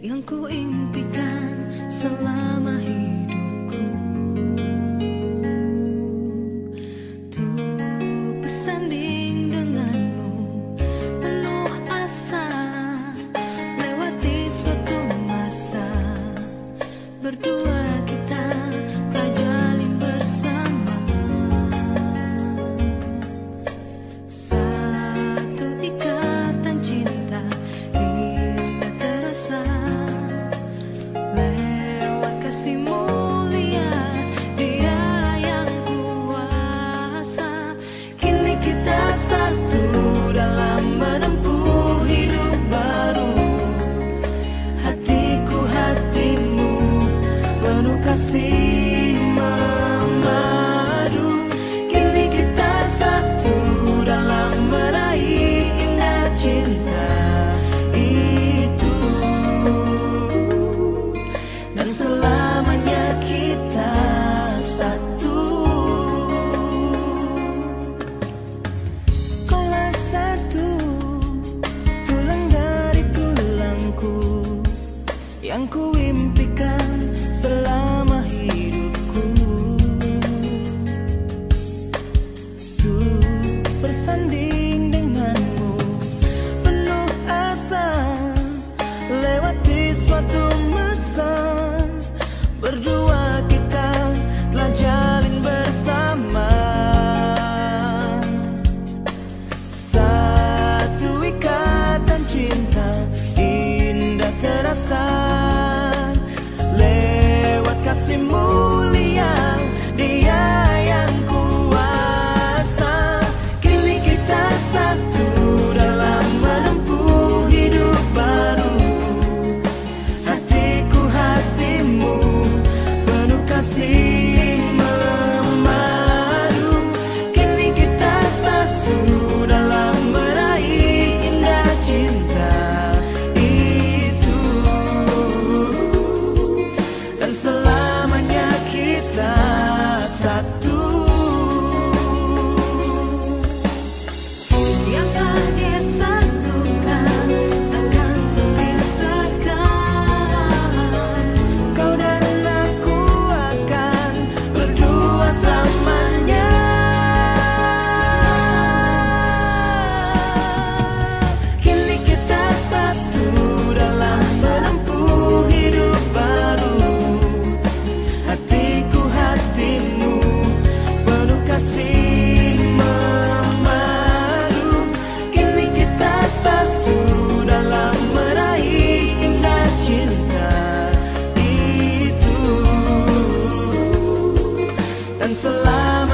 yang ku impikan selama hidup. bersanding selalu